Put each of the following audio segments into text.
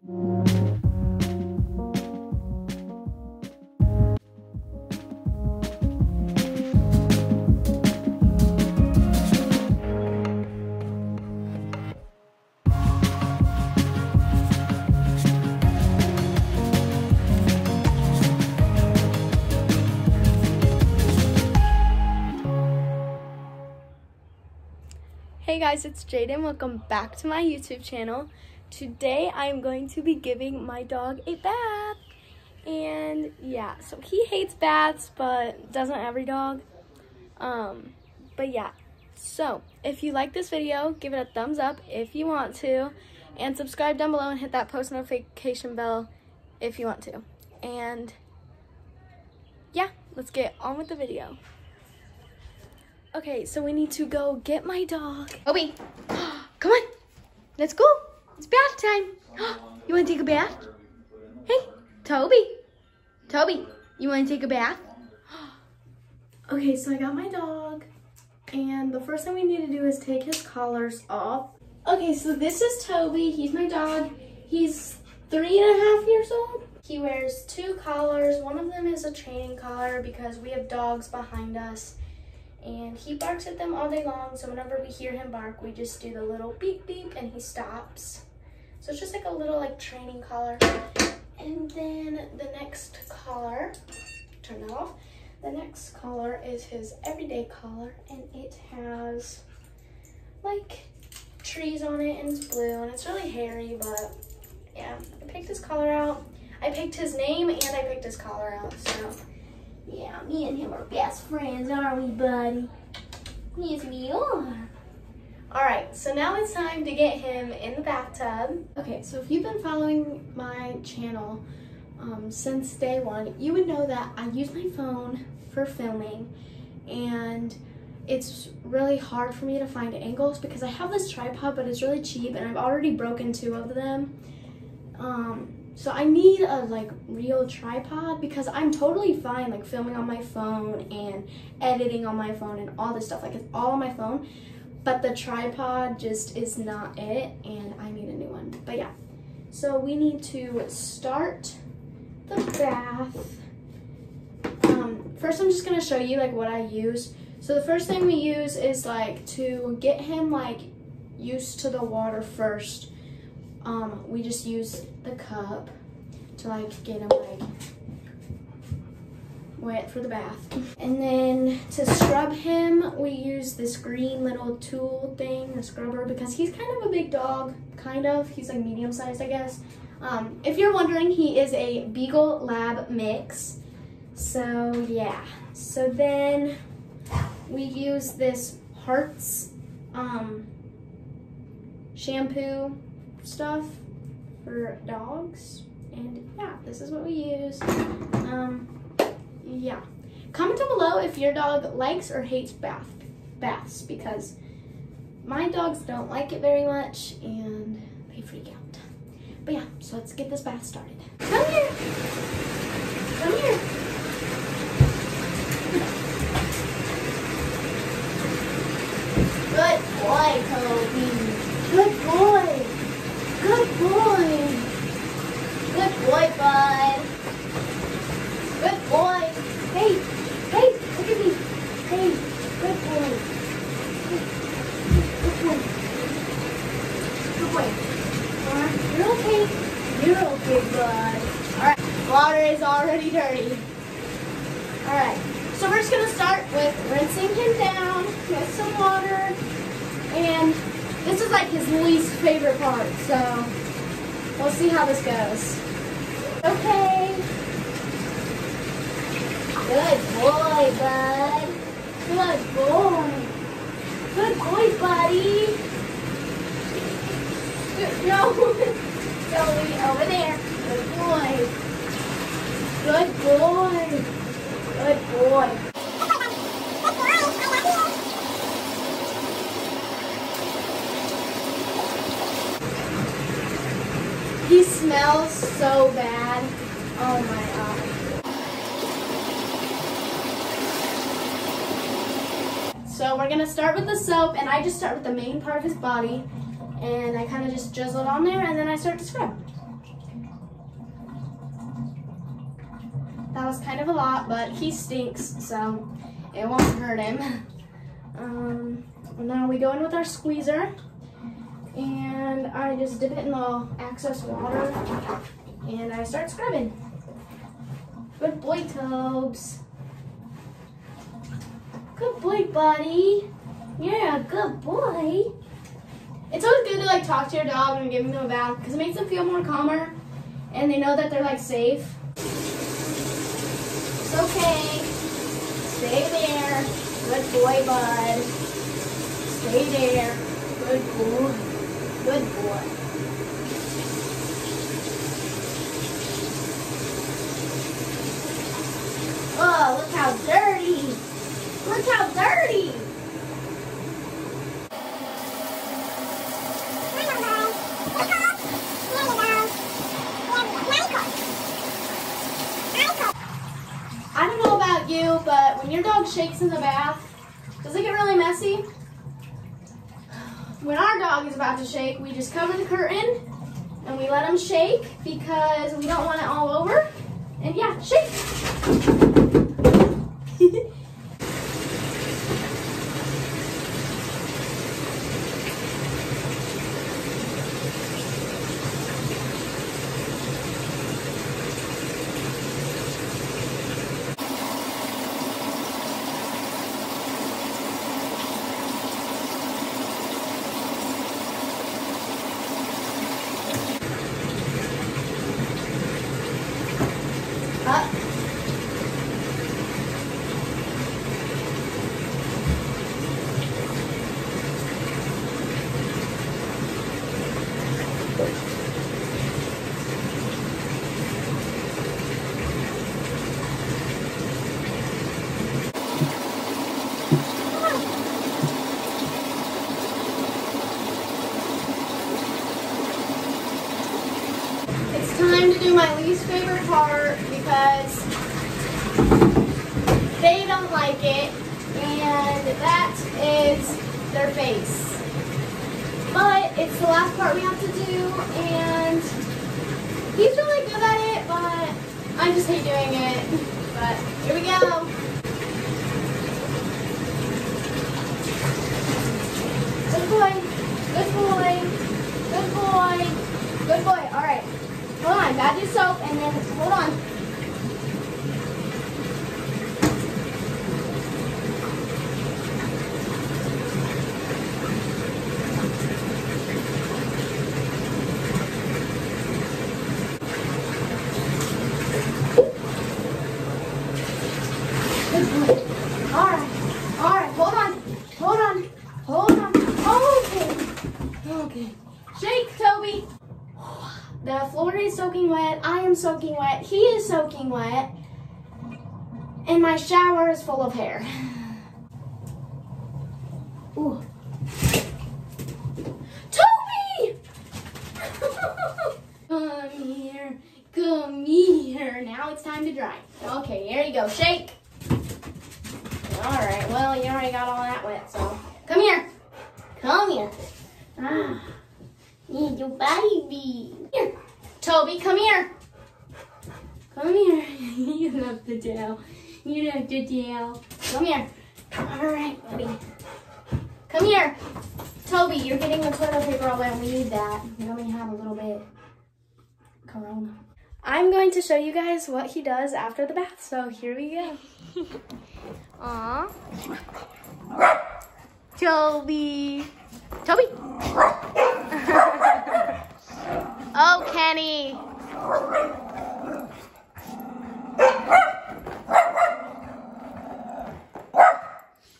Hey guys, it's Jadyn. Welcome back to my YouTube channel. Today I'm going to be giving my dog a bath. And yeah, so he hates baths, but doesn't every dog. Um, but yeah, so if you like this video, give it a thumbs up if you want to. And subscribe down below and hit that post notification bell if you want to. And yeah, let's get on with the video. Okay, so we need to go get my dog. Toby, come on. Let's go. It's bath time. you want to take a bath? Hey, Toby. Toby, you want to take a bath? okay, so I got my dog. And the first thing we need to do is take his collars off. Okay, so this is Toby. He's my dog. He's three and a half years old. He wears two collars. One of them is a training collar because we have dogs behind us and he barks at them all day long. So whenever we hear him bark, we just do the little beep beep and he stops. So it's just like a little like training collar. And then the next collar, turn that off. The next collar is his everyday collar and it has like trees on it and it's blue and it's really hairy, but yeah, I picked his collar out. I picked his name and I picked his collar out, so yeah, me and him are best friends, aren't we, buddy? Yes, we are. All right, so now it's time to get him in the bathtub. Okay, so if you've been following my channel um, since day one, you would know that I use my phone for filming and it's really hard for me to find angles because I have this tripod, but it's really cheap and I've already broken two of them. Um, so I need a like real tripod because I'm totally fine like filming on my phone and editing on my phone and all this stuff. Like it's all on my phone, but the tripod just is not it and I need a new one. But yeah, so we need to start the bath. Um, first I'm just gonna show you like what I use. So the first thing we use is like to get him like used to the water first um, we just use the cup to like get him like wet for the bath. And then to scrub him, we use this green little tool thing, the scrubber, because he's kind of a big dog, kind of. He's like medium sized, I guess. Um, if you're wondering, he is a Beagle Lab mix. So yeah, so then we use this Hartz um, shampoo stuff for dogs. And yeah, this is what we use. Um, yeah. Comment down below if your dog likes or hates bath baths because my dogs don't like it very much and they freak out. But yeah, so let's get this bath started. Come here. Come here. Good boy, Toby. Good boy. Good boy. Good boy, bud. Good boy. Hey, hey, look at me. Hey, good boy. Good, good boy. Good boy. Alright, you're okay. You're okay, bud. Alright, water is already dirty. Alright, so we're just going to start with rinsing him down with some water and this is like his least favorite part, so we'll see how this goes. Okay. Good boy, bud. Good boy. Good boy, buddy. No. Zoe, over there. Good boy. Good boy. Good boy. He smells so bad. Oh my god. So we're gonna start with the soap and I just start with the main part of his body and I kind of just drizzle it on there and then I start to scrub. That was kind of a lot, but he stinks, so it won't hurt him. Um, now we go in with our squeezer and I just dip it in the excess water and I start scrubbing. Good boy, Tobes. Good boy, buddy. You're a good boy. It's always good to like talk to your dog and give them a bath because it makes them feel more calmer and they know that they're like safe. It's okay. Stay there. Good boy, bud. Stay there. Good boy. Good boy. Oh, look how dirty. Look how dirty. I don't know about you, but when your dog shakes in the bath, does it get really messy? When our dog is about to shake, we just cover the curtain and we let him shake because we don't want it all over. And yeah, shake. Up. It's time to do my least favorite part because they don't like it, and that is their face. But it's the last part we have to do, and he's really good at it, but I just hate doing it. But here we go. Good boy. Good boy. Good boy. Good boy. All right. Hold on. Do soap and then hold on. Good boy. All right. All right. Hold on. Hold on. Hold on. Okay. Okay. Shake, Toby. The floor is soaking wet. I am soaking wet. He is soaking wet. And my shower is full of hair. Ooh. Toby! Come here. Come here. Now it's time to dry. Okay, here you go. Shake. All right. Well, you already got all that wet, so come here. Come here. Ah, need your baby. Here, Toby, come here. Come here. you love the tail. You love the tail. Come here. All right, buddy. Come here. Toby, you're getting the toilet paper all wet. We need that. We only have a little bit. Corona. I'm going to show you guys what he does after the bath. So here we go. Aw. Toby. Toby. oh, Kenny.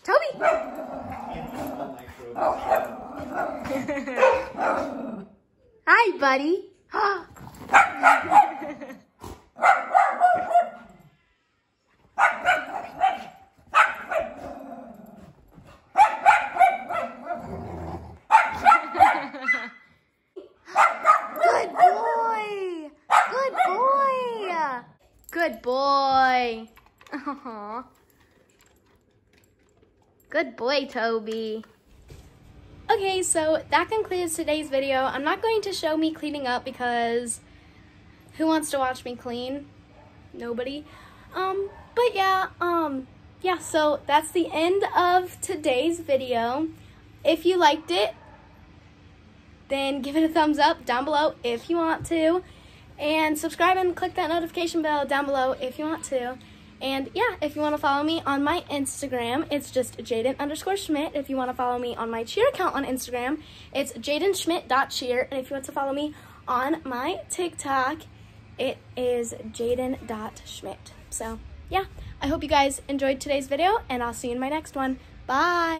Toby. Hi, buddy. Good boy. Good boy. Good boy. Aw. Good boy, Toby. Okay, so that concludes today's video. I'm not going to show me cleaning up because who wants to watch me clean? Nobody. Um, but yeah, um, yeah, so that's the end of today's video. If you liked it, then give it a thumbs up down below if you want to. And subscribe and click that notification bell down below if you want to. And yeah, if you want to follow me on my Instagram, it's just Jadyn underscore Schmidt. If you want to follow me on my cheer account on Instagram, it's jadynschmidt.cheer. And if you want to follow me on my TikTok, it is jadyn.schmidt. So yeah, I hope you guys enjoyed today's video and I'll see you in my next one. Bye!